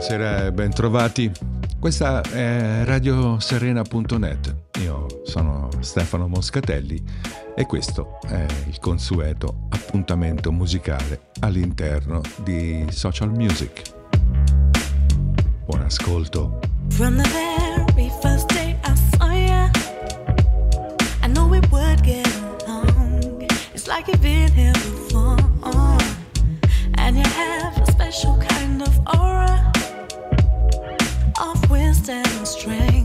Buonasera e bentrovati. Questa è radioserena.net. Io sono Stefano Moscatelli e questo è il consueto appuntamento musicale all'interno di Social Music. Buon ascolto. From the very first day I saw you, I know we would get along. It's like you've been here before. And you have a special kind lost and.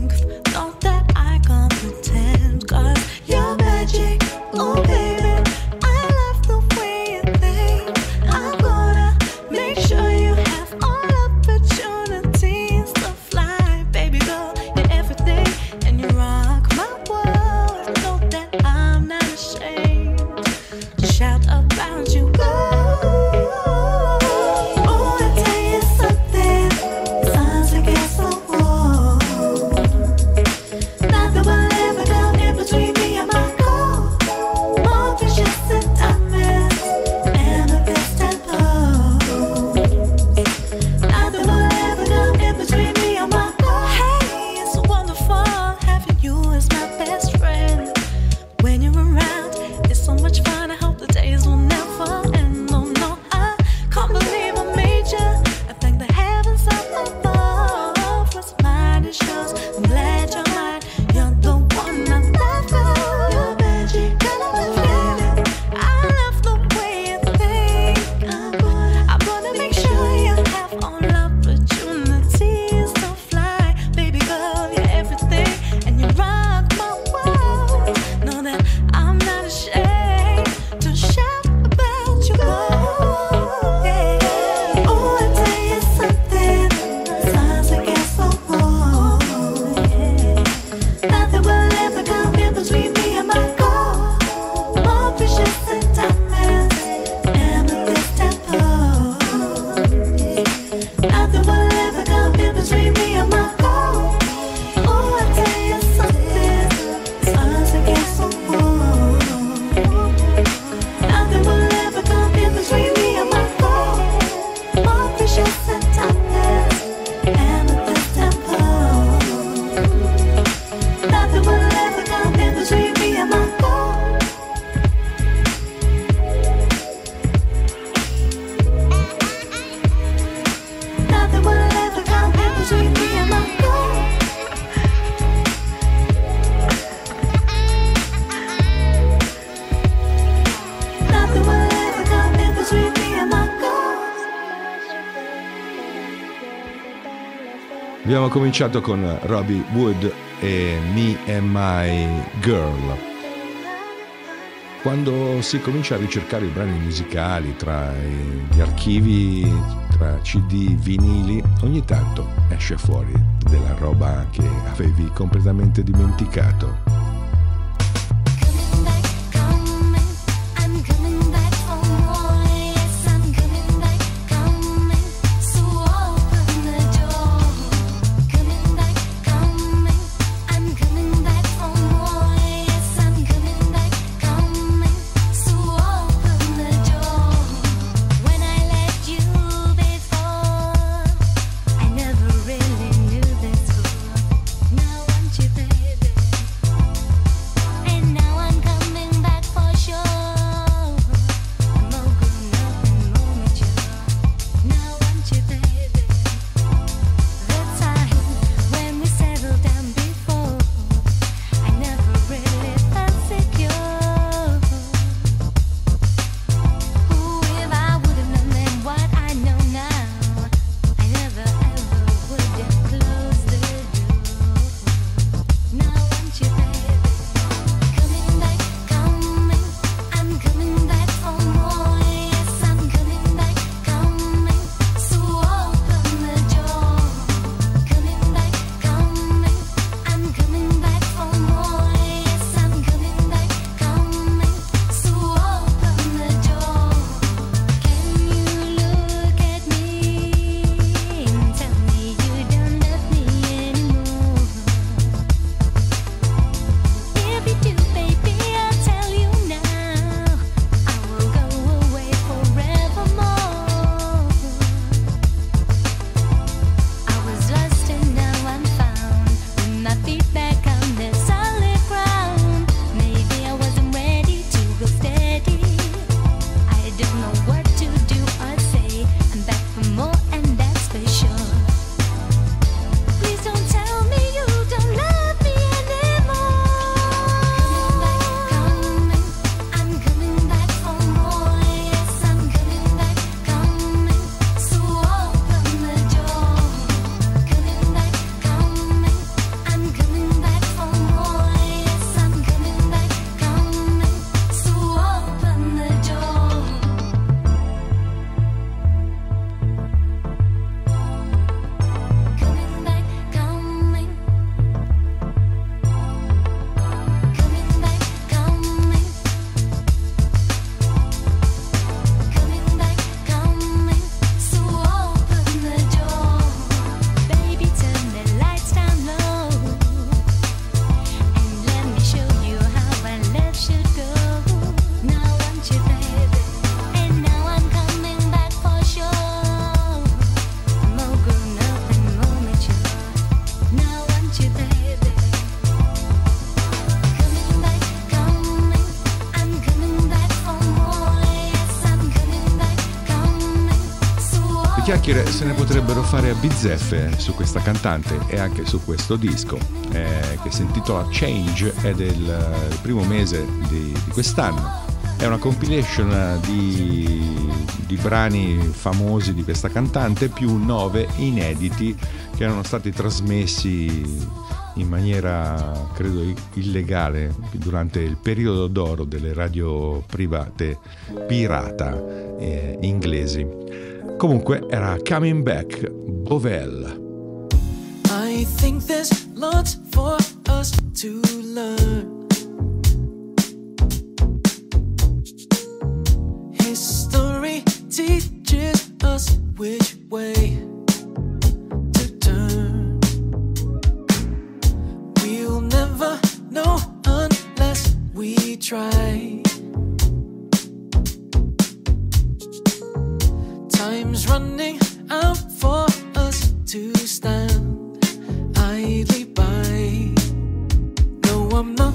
Abbiamo cominciato con Robbie Wood e Me and My Girl. Quando si comincia a ricercare i brani musicali tra gli archivi, tra CD, vinili, ogni tanto esce fuori della roba che avevi completamente dimenticato. Chiacchiere se ne potrebbero fare a bizzeffe su questa cantante e anche su questo disco eh, che si intitola Change, è del eh, primo mese di, di quest'anno. È una compilation di, di, brani famosi di questa cantante più nove inediti che erano stati trasmessi in maniera credo illegale durante il periodo d'oro delle radio private pirata eh, inglesi. Comunque era Coming Back Bovel. I think there's lots for us to learn. History teaches us which way to turn. We'll never know unless we try. Time's running out for us to stand idly by. No, I'm not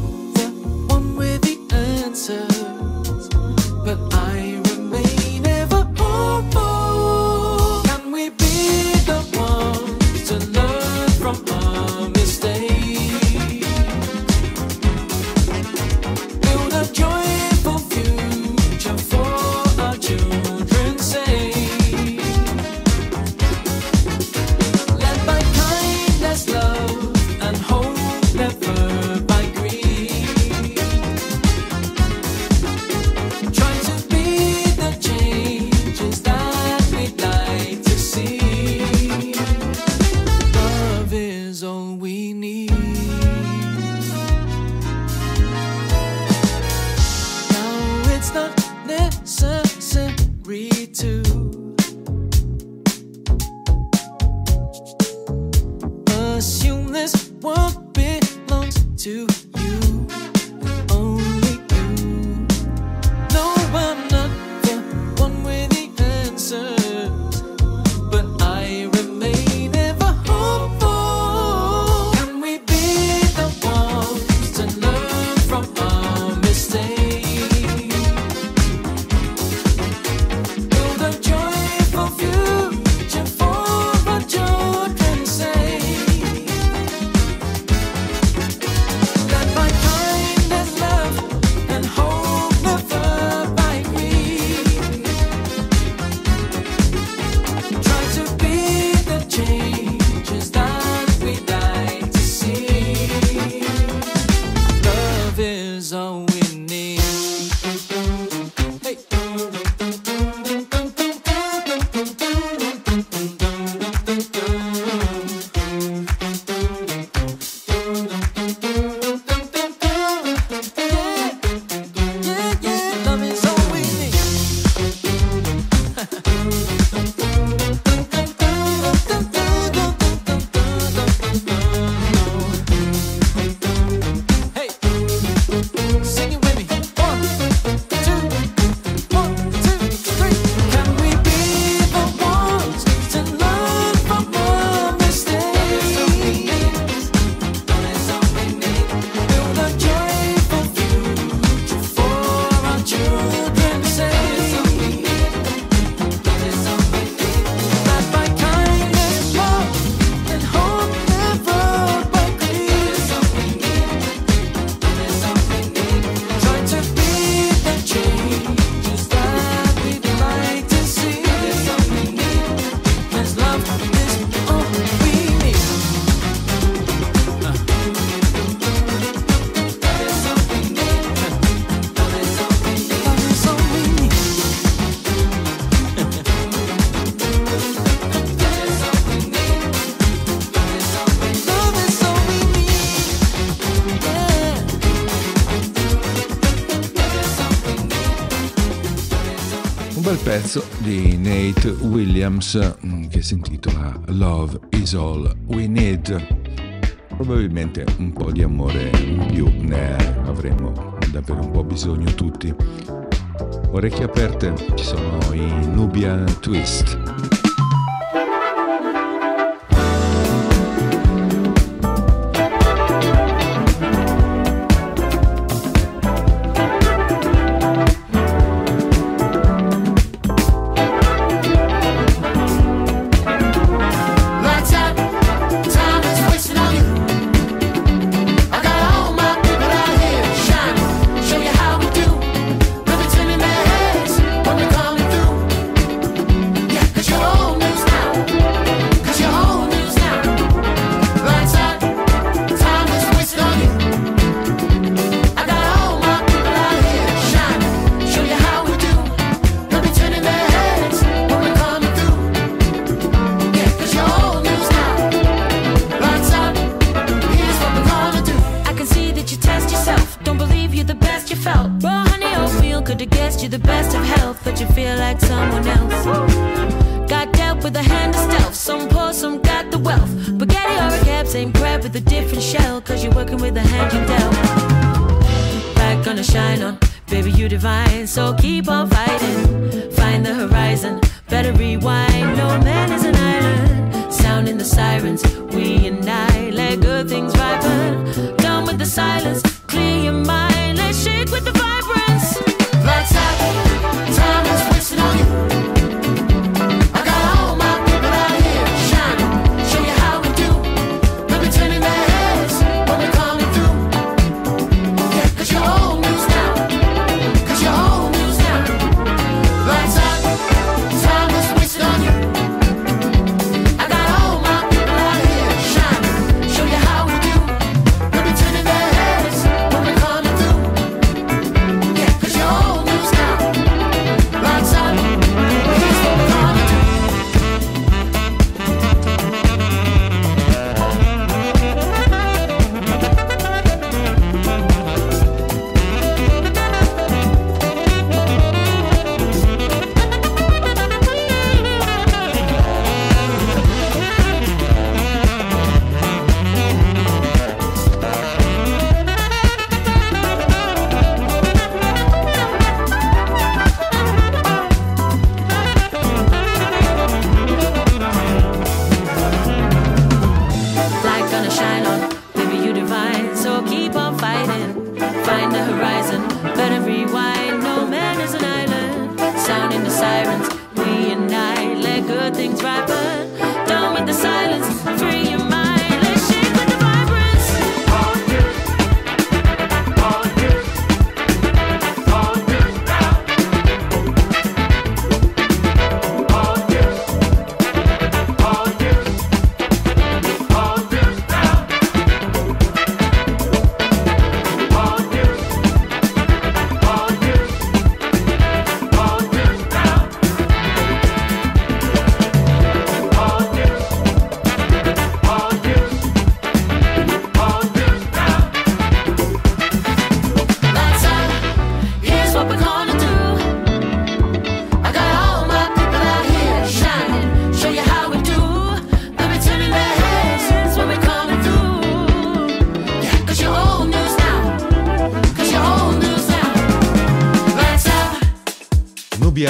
pezzo di Nate Williams mm, che si intitola Love is all we need. Probabilmente un po' di amore in più ne avremo davvero un po' bisogno tutti. Orecchie aperte, ci sono i Nubian Twist. Better rewind. No man is an island, sounding the sirens. We and I let good things ripen. Done with the silence,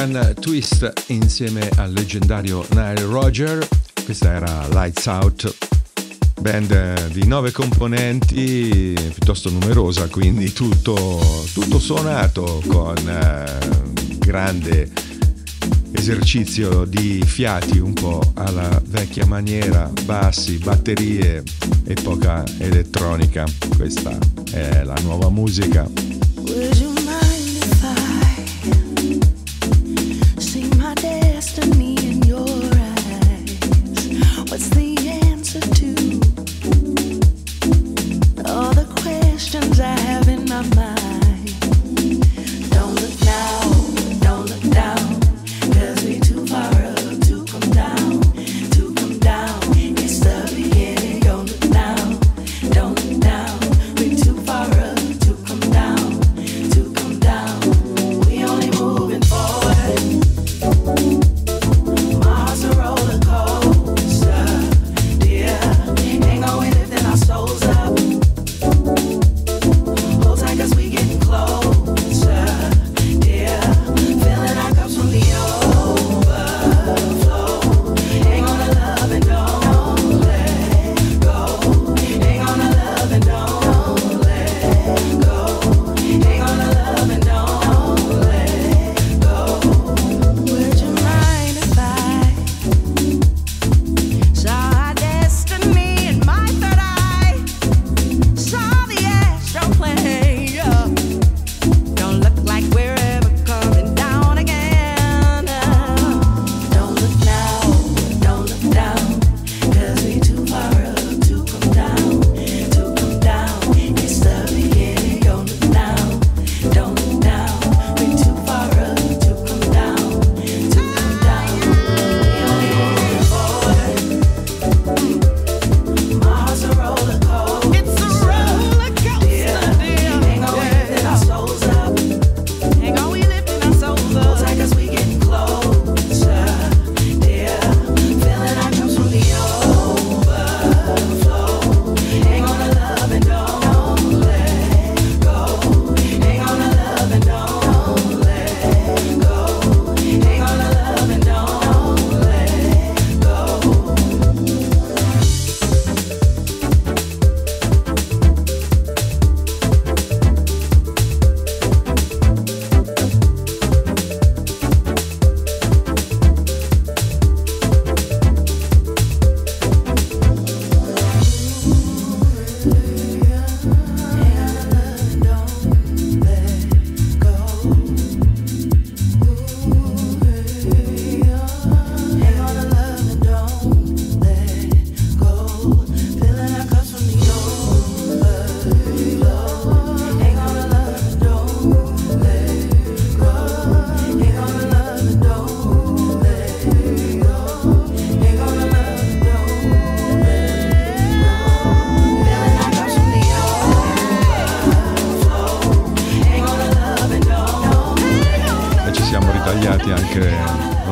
Nubian Twist insieme al leggendario Nile Roger. Questa era Lights Out, band di nove componenti, piuttosto numerosa, quindi tutto, tutto suonato con eh, grande esercizio di fiati un po' alla vecchia maniera, bassi, batterie e poca elettronica. Questa è la nuova musica.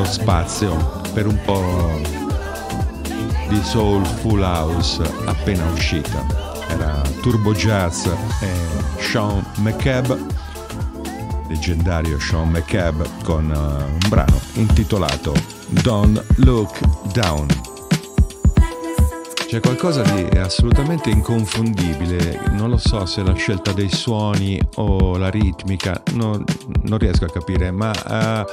Spazio per un po' di soul full house appena uscita. Era Turbo Jazz e Sean McCabe, leggendario Sean McCabe, con uh, un brano intitolato Don't Look Down. C'è qualcosa di assolutamente inconfondibile, non lo so se la scelta dei suoni o la ritmica, non, non riesco a capire, ma uh,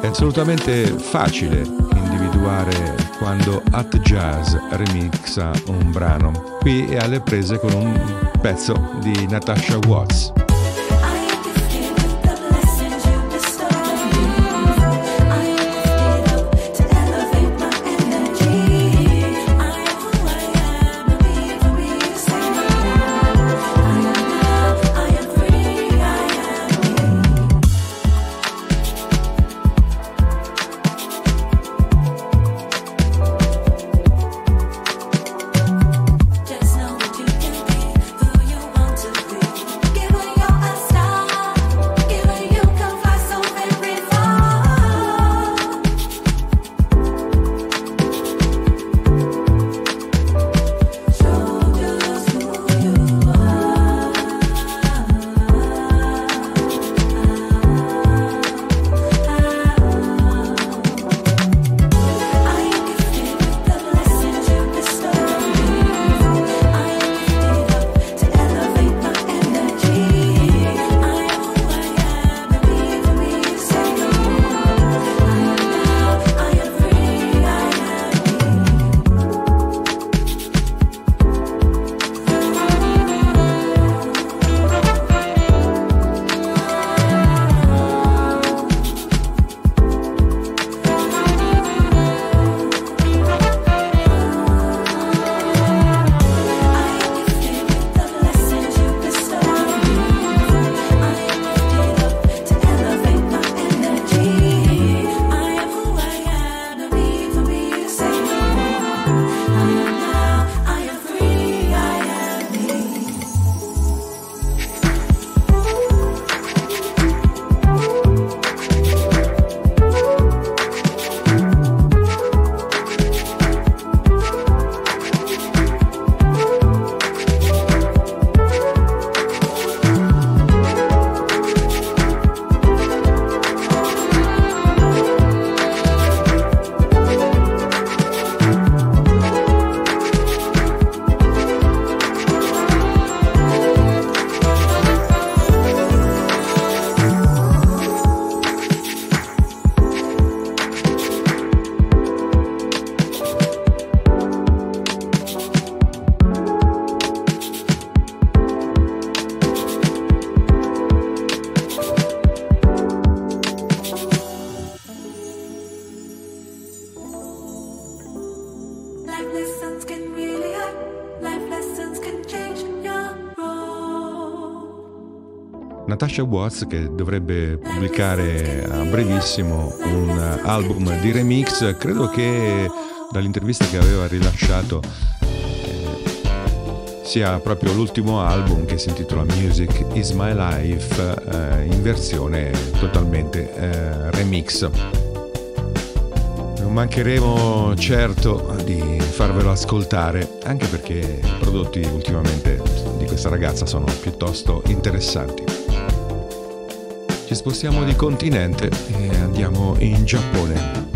è assolutamente facile individuare quando At Jazz remixa un brano. Qui è alle prese con un pezzo di Natasha Watts. Natasha Watts che dovrebbe pubblicare a brevissimo un album di remix, credo che dall'intervista che aveva rilasciato eh, sia proprio l'ultimo album che si intitola Music is My Life eh, in versione totalmente eh, remix. Non mancheremo certo di farvelo ascoltare, anche perché i prodotti ultimamente di questa ragazza sono piuttosto interessanti. Ci spostiamo di continente e andiamo in Giappone.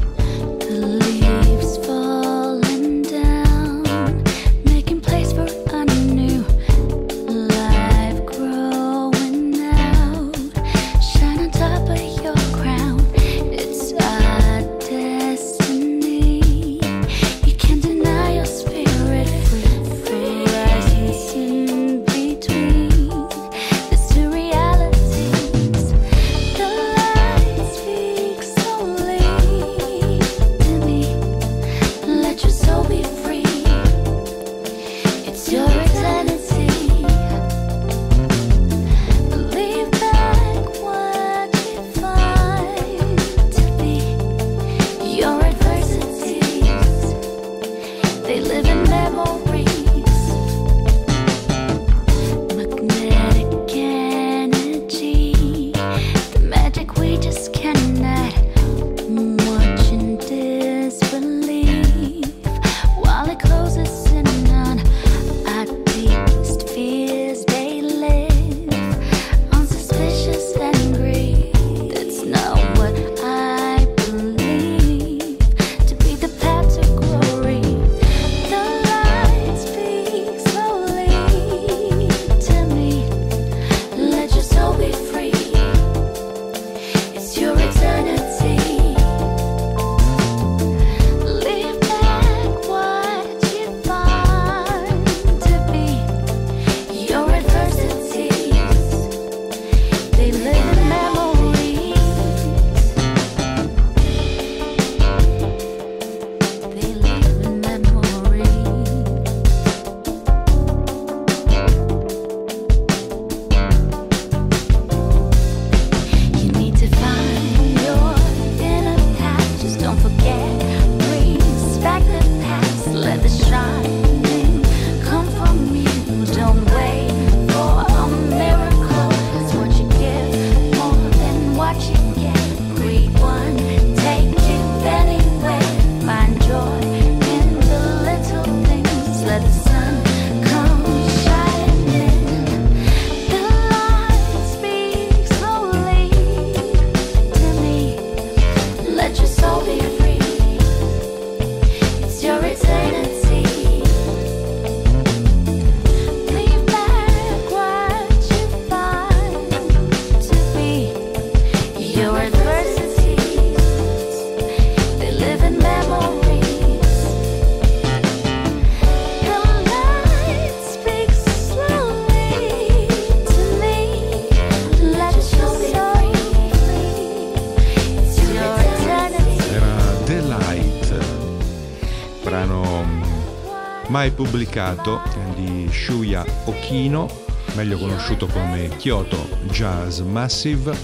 Mai pubblicato di Shuya Okino, meglio conosciuto come Kyoto Jazz Massive.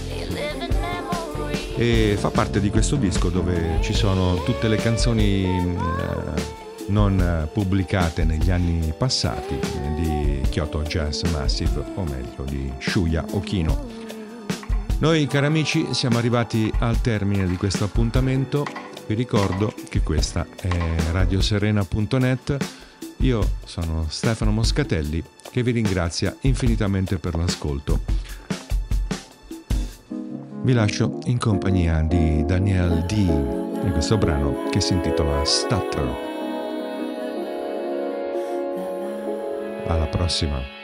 E fa parte di questo disco dove ci sono tutte le canzoni eh, non pubblicate negli anni passati di Kyoto Jazz Massive, o meglio di Shuya Okino. Noi cari amici siamo arrivati al termine di questo appuntamento, vi ricordo che questa è radioserena.net, io sono Stefano Moscatelli che vi ringrazia infinitamente per l'ascolto. Vi lascio in compagnia di Daniel D. in questo brano che si intitola Stutter. Alla prossima!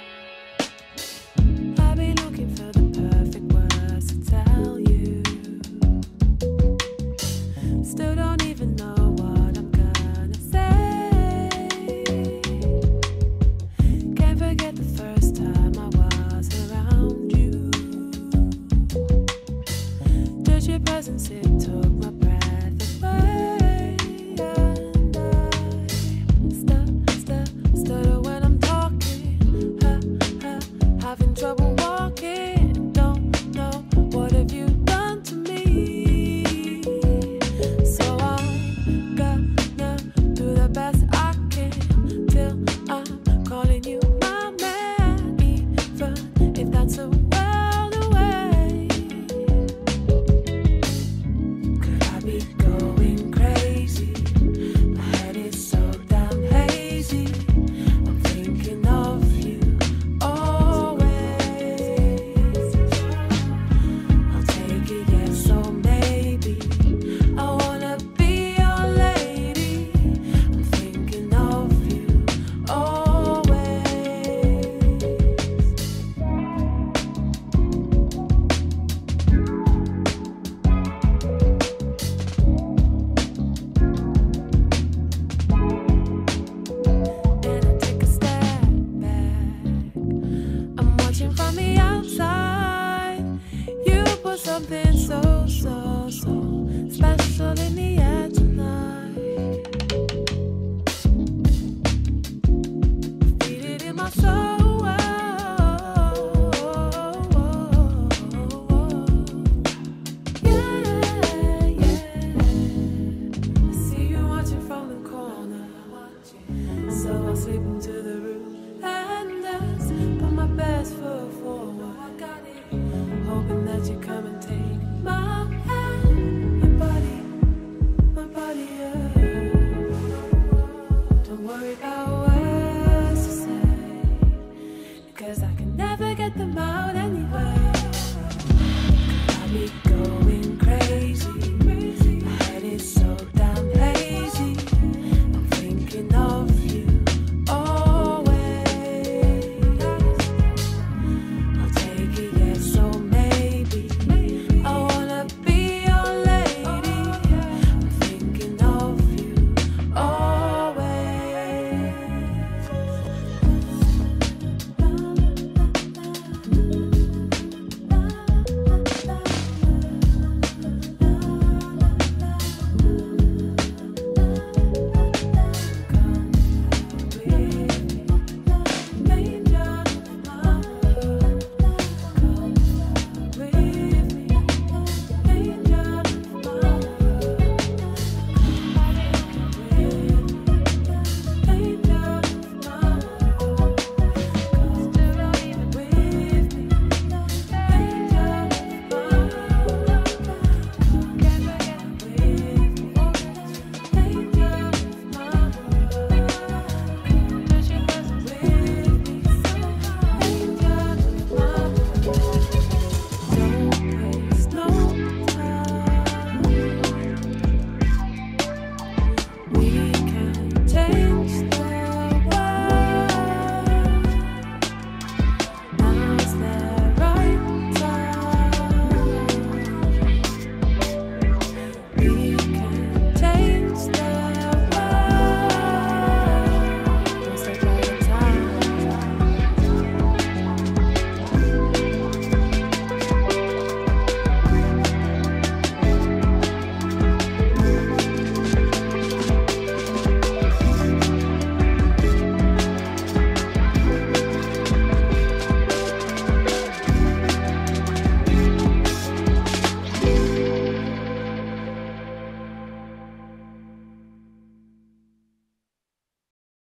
something so, so, so.